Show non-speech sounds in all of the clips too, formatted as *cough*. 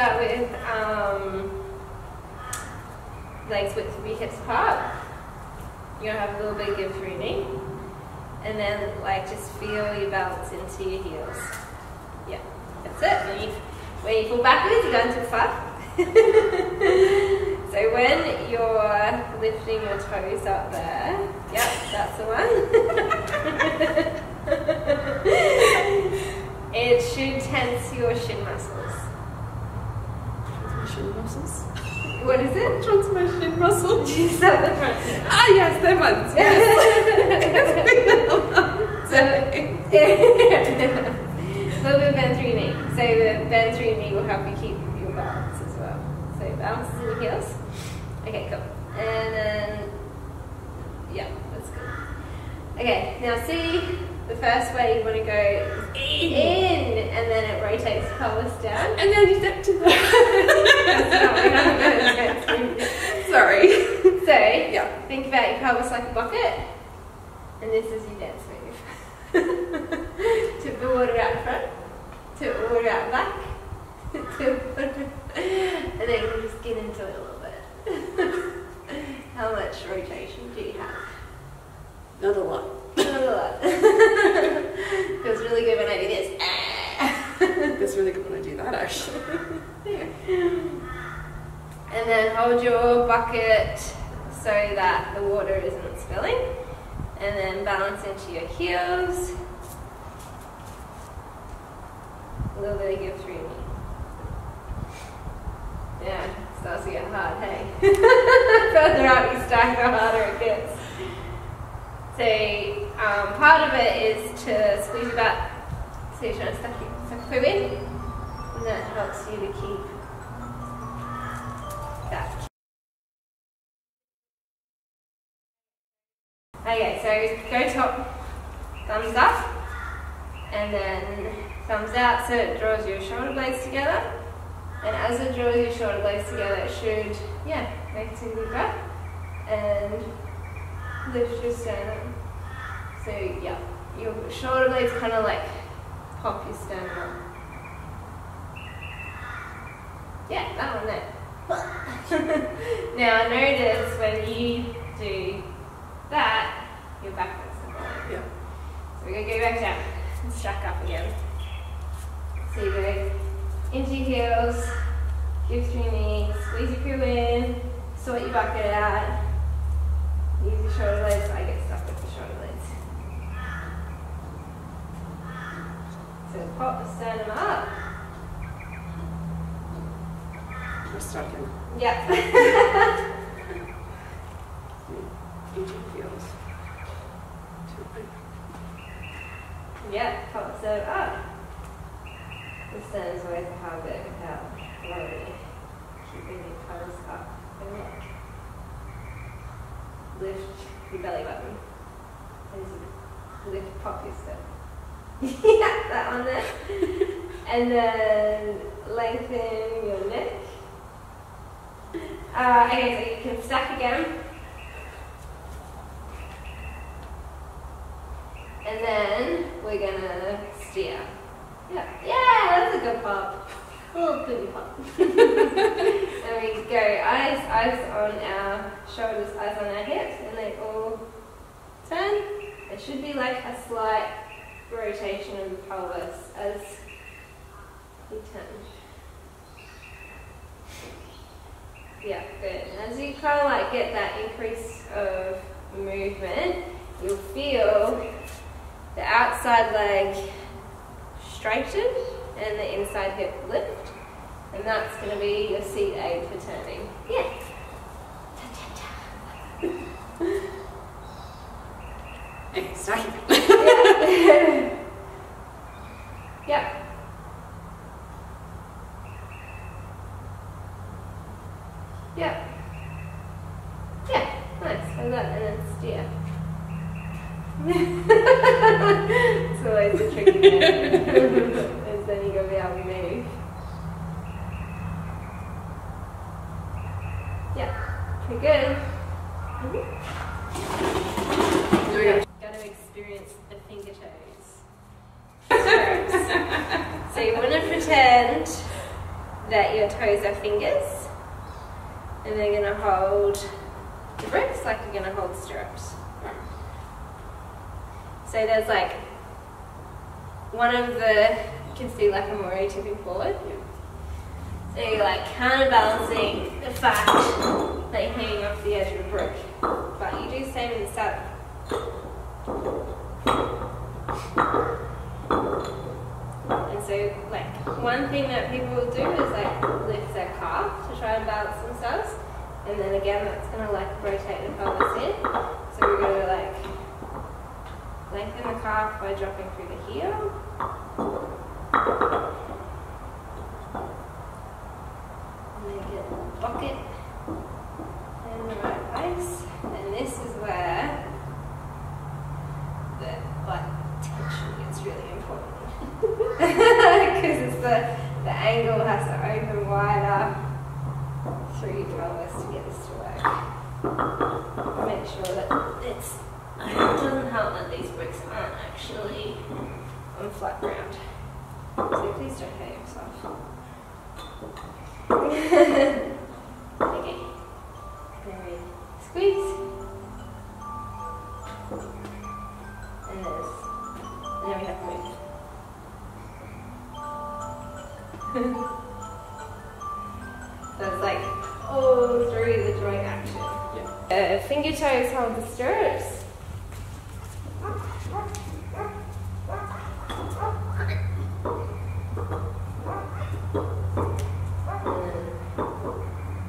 with um, legs width of your hips apart. You're gonna have a little bit of give your knee. And then like just feel your balance into your heels. Yeah, that's it. When you, when you fall backwards, you're going too far. *laughs* so when you're lifting your toes up there, yep, that's the one. *laughs* it should tense your shin muscles. Transmission muscles. What is it? Transmission muscles. At the. Ah, yes, them ones. Yes. a little bit of bend through knee. So the bend knee will help you keep your balance as well. So balance is in your heels. Okay, cool. And then, yeah, that's good. Okay, now see the first way you want to go is in, and then it rotates the pelvis down. and then you step to the. That's not what I'm gonna do. Sorry. So, Yeah. think about your pelvis like a bucket, and this is your dance move. *laughs* Tip the water out front, tip the water out back, tip the water, and then you just get into it a little bit. How much rotation do you have? Not a lot. Not a lot. Feels really good when I do this. It's really good when I do actually. And then hold your bucket so that the water isn't spilling. And then balance into your heels. A little bit of give through your knee. Yeah, starts to get hard, hey? *laughs* Further out you stack, the harder it gets. So, um, part of it is to squeeze your butt. So you're trying to stuck your your poo in. And that helps you to keep that. Okay, so go top, thumbs up, and then thumbs out so it draws your shoulder blades together. And as it draws your shoulder blades together, it should, yeah, make a good breath and lift your sternum. So, yeah, your shoulder blades kind of like pop your sternum up. Yeah, that one there. *laughs* now notice when you do that, you're backwards. Yeah. So we're going to go back down and stack up again. So you go into your heels, give through your knee, squeeze your crew in, sort your bucket out, use your shoulder blades. I get stuck with the shoulder blades. So pop the sternum up. Stuck in Yep. aging feels. Yep, sternum up. The sternum's always a hard bit without worry. Keeping your toes up and neck. Lift your belly button. You lift, pop your sternum. *laughs* yeah, that one there. *laughs* and then lengthen your neck. Uh, okay, so you can stack again. And then we're gonna steer. Yeah, yeah, that's a good pop. A little booty pop. *laughs* and we go eyes, eyes on our shoulders, eyes on our hips, and they all turn. It should be like a slight rotation of the pelvis as you turn. Yeah, good. And as you kind of like get that increase of movement, you'll feel the outside leg straighten and the inside hip lift. And that's going to be your seat aid for turning. Yeah. *laughs* Yeah. yep. Yep. Yeah, nice. *laughs* Like that, and then steer. it's always a tricky bit. *laughs* is then you gotta be able to move. Yeah, pretty good. Mhm. We go? Gotta experience the finger toes. so you want to pretend that your toes are fingers, and they're gonna hold the bricks like you're gonna hold stirrups. So there's like one of the you can see like I'm already tipping forward. So you're like counterbalancing the fact that you're hanging off the edge of a brick. But you do the same in the saddle. And so like one thing that people will do is like lift their calf to try and balance themselves. And then again that's gonna like rotate the pelvis in. So we're gonna like lengthen the calf by dropping through the heel. And Make it pocket in the right place. And this is where the like tension gets really important. *laughs* Because it's the the angle has to open wider your pelvis to get this to work. Make sure that it's it doesn't help that these bricks aren't actually on flat ground. So please don't hurt yourself. okay. Squeeze. And and then we have to. *laughs* so it's like all through the joint action. Uh, finger toes hold the stirrups.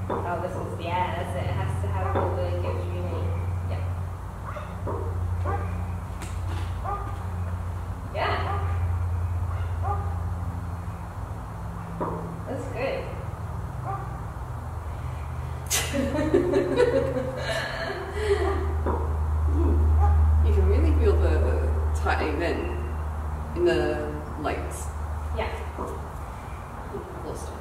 Oh, this is the ass. It has to have all the gives you need. Yeah. Yeah. That's good. You can really feel the tightening then in the legs. Yeah. Lost it.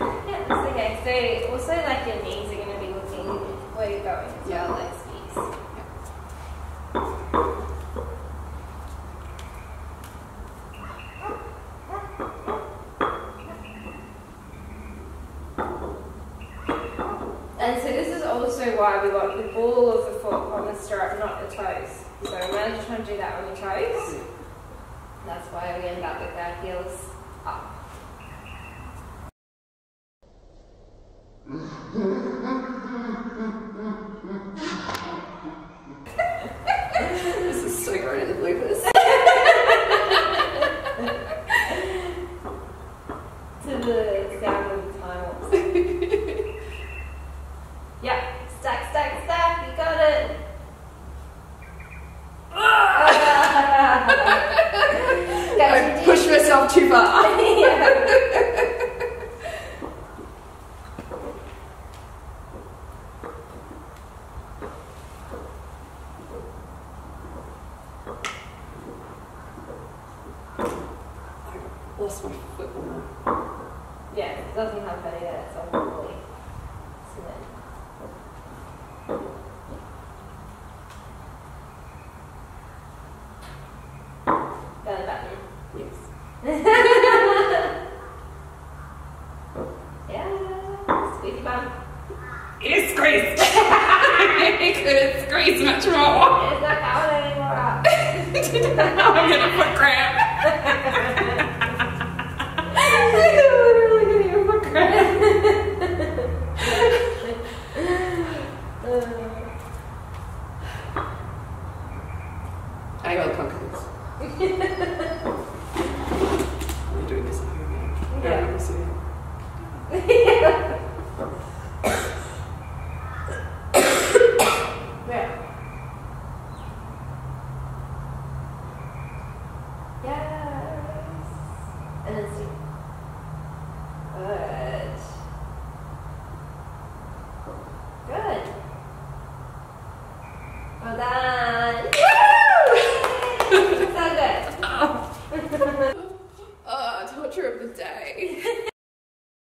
Yeah, that's okay. So also like your knees are going to be looking where you're going as well, like skis. And so this is also why we want the ball of the foot on the not the toes. So imagine trying to do that on your toes. That's why we end up with our heels up. *laughs* This is so great in the bloopers. to the sound of the time lapse. yeah, stack, stack, stack, you got it. Guys, I you pushed myself too far. did- yeah. I lost my foot. yeah, it doesn't have any there, it's on the body. Cement. Belly button. Yes. Yeah, squeeze bum. It squeezed. I couldn't squeeze much more. It's not going anymore. now I'm gonna put cramp. literally getting a foot cramp. *laughs* I got confidence. *laughs*